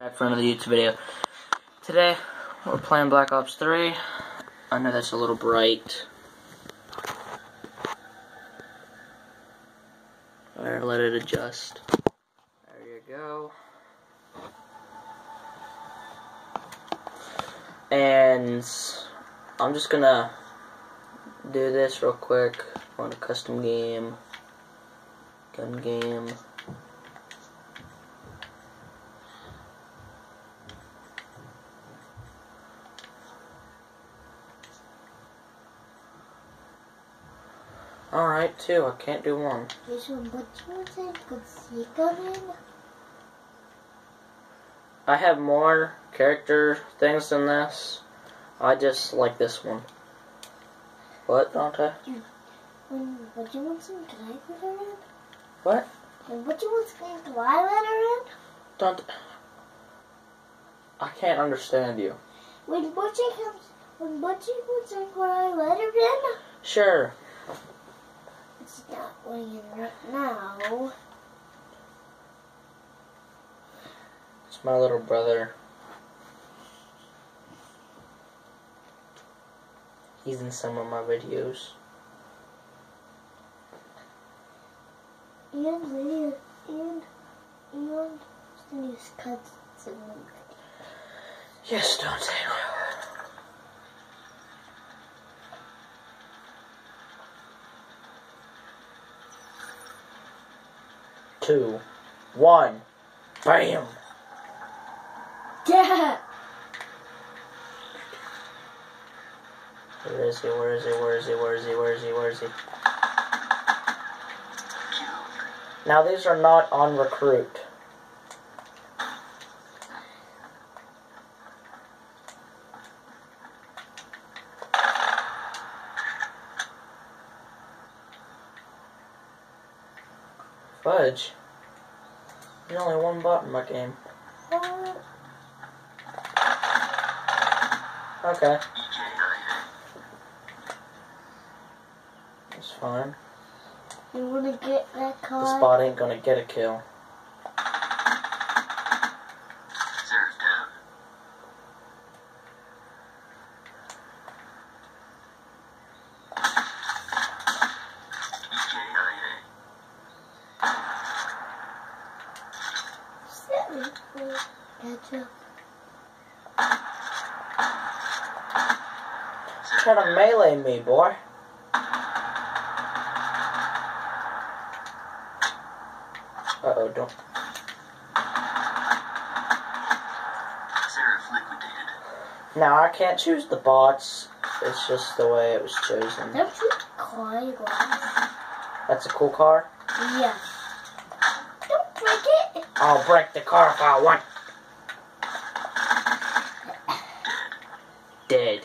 back for another YouTube video. Today, we're playing Black Ops 3. I know that's a little bright. Alright, let it adjust. There you go. And I'm just gonna do this real quick. On a custom game. Gun game. Alright, two. I can't do one. Jason, what do you think could see coming? I have more character things than this. I just like this one. What, Dante? When would you want some dry glitter in? What? Would you want some dry glitter in? Dante. I can't understand you. When Butchie comes, when Butchie puts dry glitter in, Sure. Going in right now. It's my little brother. He's in some of my videos. And later, and and then he's cut some. Yes, Dante. Two, one, bam. Yeah. Where is he? Where is he? Where is he? Where is he? Where is he? Where is he? Now these are not on recruit. Fudge. There's only one bot in my game. Uh, Okay. That's fine. you wanna get that This card? bot ain't gonna get a kill. Trying to melee me, boy. Uh oh, don't. Now I can't choose the bots. It's just the way it was chosen. Don't you cry. That's a cool car. Yes. Don't break it. I'll break the car if I want. Dead.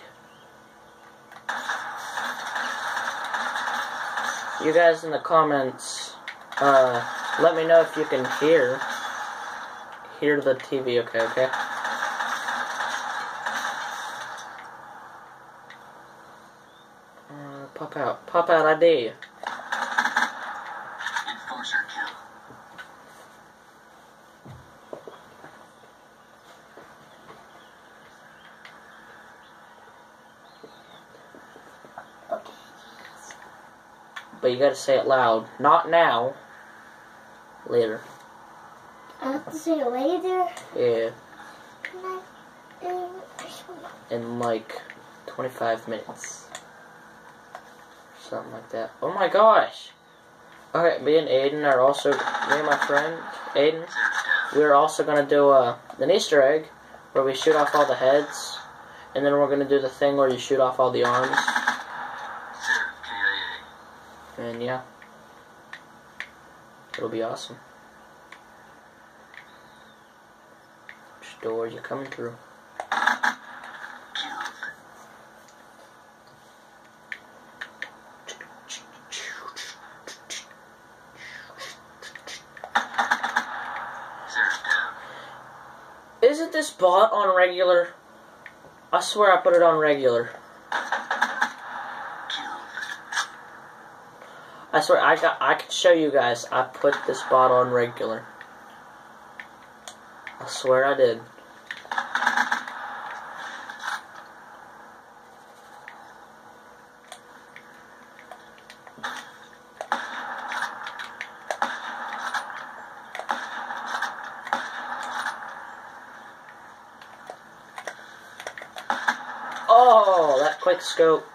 You guys in the comments, uh, let me know if you can hear hear the TV. Okay, okay. Uh, pop out, pop out! I dare you. But you gotta say it loud. Not now. Later. I have to say it later. Yeah. Um, In like 25 minutes. Something like that. Oh my gosh! Okay, me and Aiden are also, me and my friend, Aiden, we're also gonna do uh, an Easter egg where we shoot off all the heads. And then we're gonna do the thing where you shoot off all the arms. And yeah. It'll be awesome. Which door are you coming through? Isn't this bot on regular? I swear I put it on regular. I swear I got I can show you guys. I put this bot on regular. I I swear I did. Oh, that quick scope.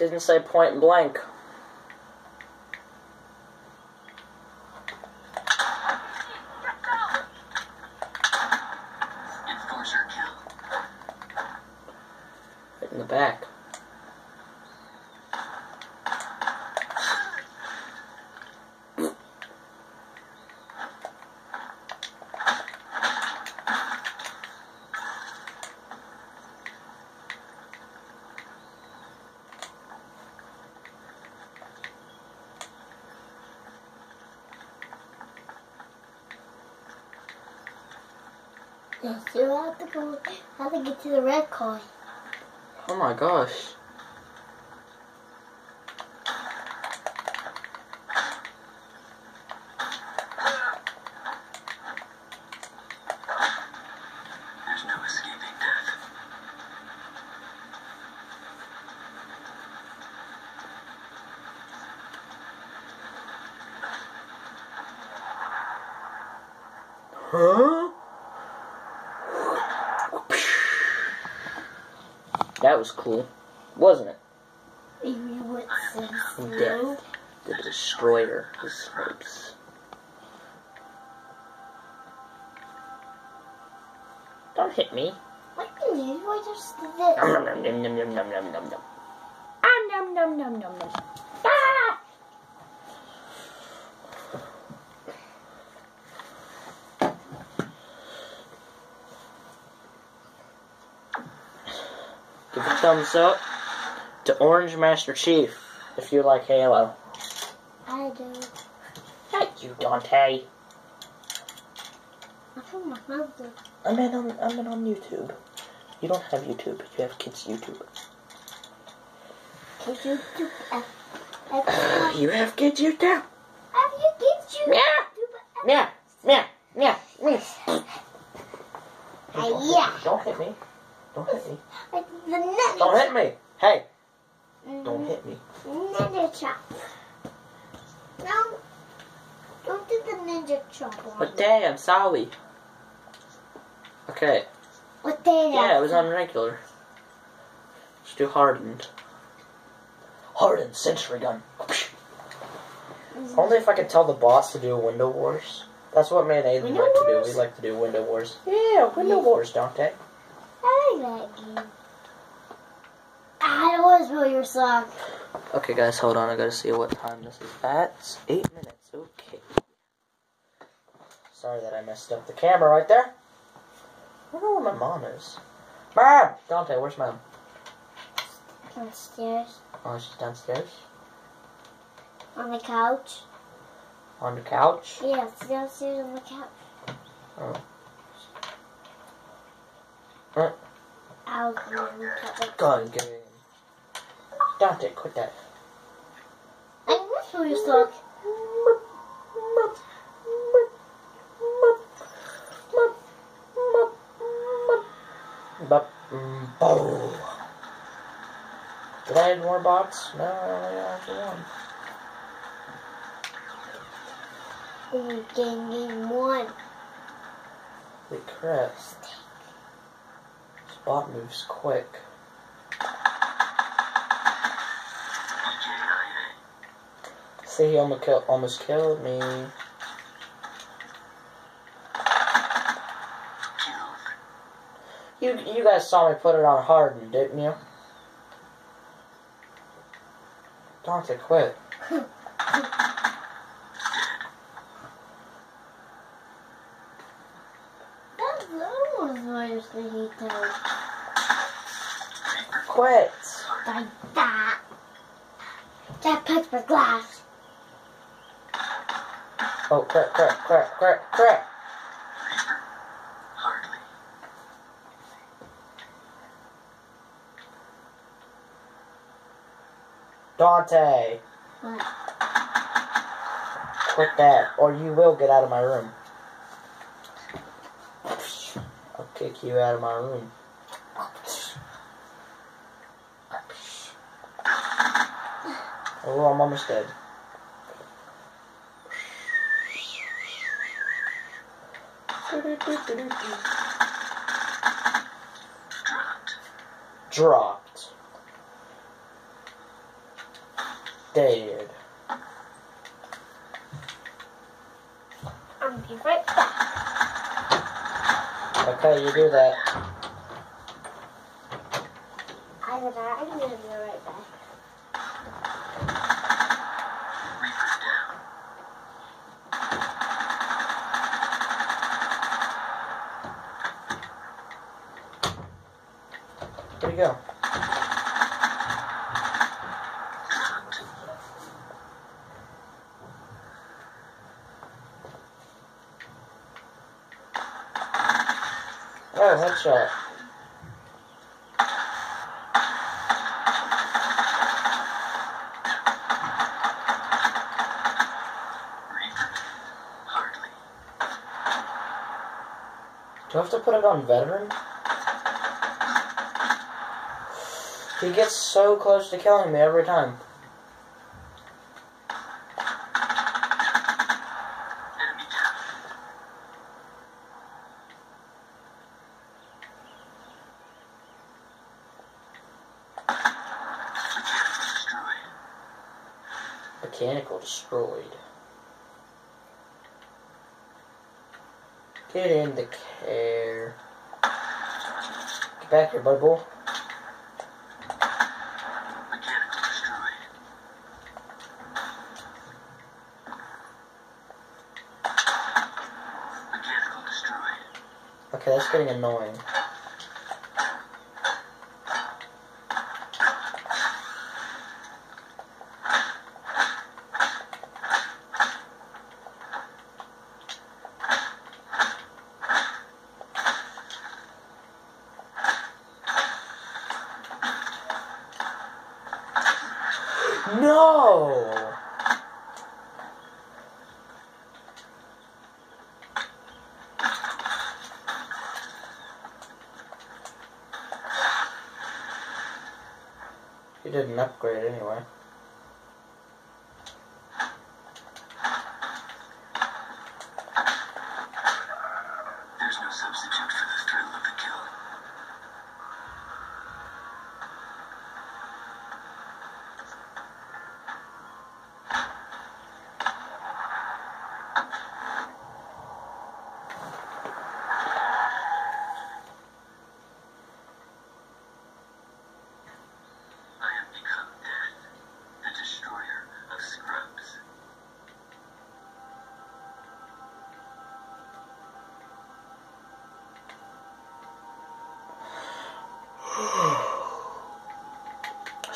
Didn't say point blank. Enforcer kill. Right in the back. Yes, you have to go. Have to get to the red coin. Oh my gosh. There's no escaping death. Huh? That was cool, wasn't it? Maybe I'm dead. The destroyer snakes. Don't hit me. What can you do? I just did this. Nom nom nom nom nom nom nom nom nom. Ah nom nom nom nom nom. Ah! Give a thumbs up to Orange Master Chief if you like Halo. I do. Thank you, Dante. I put my in. I'm in on I'm in on YouTube. You don't have YouTube. You have kids YouTube. Cause you do. Uh, uh, You have kids YouTube. have you get you? Yeah. Meow, meow, meow, meow. Uh, yeah. Don't hit me. Don't hit me. Like the. Don't hit me. Hey, Mm, don't hit me. Ninja chop. No. Don't do the ninja chop on But me. damn, sorry. Okay. What day Yeah, it was on regular. Let's do hardened. Hardened century gun. Only if I could tell the boss to do Window Wars. That's what me and Aiden Window like to do. Wars? We like to do Window Wars. Yeah, Window Wars, don't they? I like that game. I always know your song. Okay, guys, hold on. I gotta see what time this is at. It's eight minutes. Okay. Sorry that I messed up the camera right there. I don't know where my mom is. Mom! Dante, where's mom? Downstairs. Oh, she's downstairs. On the couch. On the couch. Yeah, it's downstairs on the couch. Oh. Huh? I I'll God, get it. Stop it, quit that. I wish we was like... But, boom. Did I add more bots? No, I only have one. We can need one. The crap. Bot moves quick. See, he almost, kill, almost killed me. You you guys saw me put it on hardened, didn't you? Dante, quit. Quit. Like that. That Jackpot for glass. Oh, crap, crap, crap, crap, crap. Dante! What? Quit that, or you will get out of my room. You out of my room. Oh, I'm almost dead. Dropped. Dead. I'll be right back. Okay, you do that. I'm gonna be right back. Where'd you go? Oh, headshot. Do I have to put it on veteran? He gets so close to killing me every time. Mechanical destroyed. Get in the care. Get back here, bud boy. Mechanical destroyed. Mechanical destroyed. Okay, that's getting annoying. No! He did an upgrade anyway. There's no substitute for the thrill of the kill. I have become death, the destroyer of scrubs.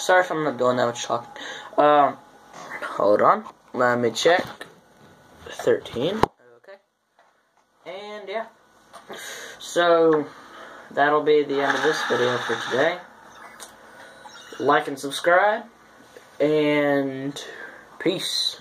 Sorry if I'm not doing that much talking. Um, hold on. Let me check. 13. Okay. And yeah. So, that'll be the end of this video for today. Like and subscribe. And peace.